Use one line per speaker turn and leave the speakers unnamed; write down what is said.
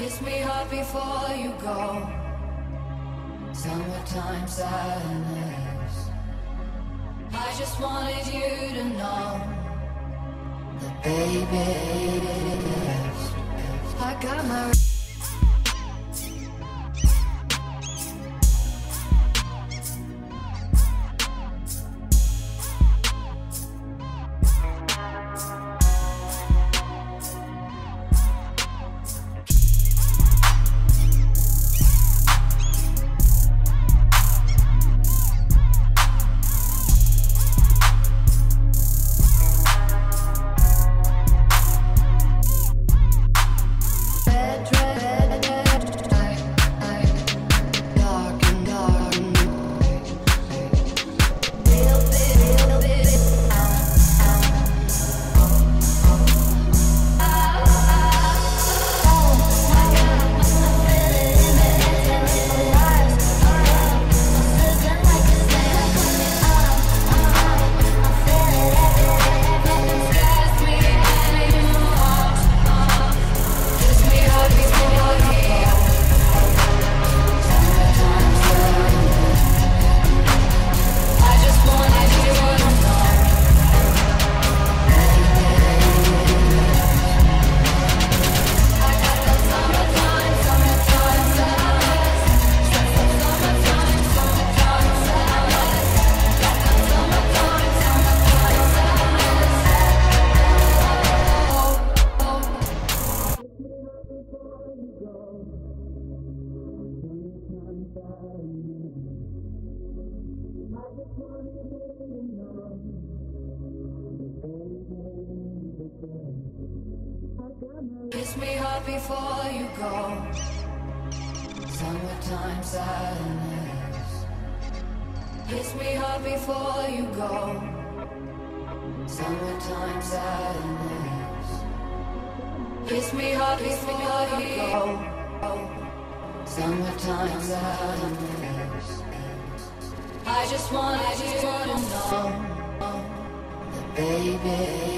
Kiss me hard before you go. Summertime sadness. I just wanted you to know that baby, I got my. Kiss me hard before you go. Summertime sadness. Kiss me hard before you go. Summertime sadness. Kiss me hard before you go. Summertime sadness. I just wanted you to know that baby.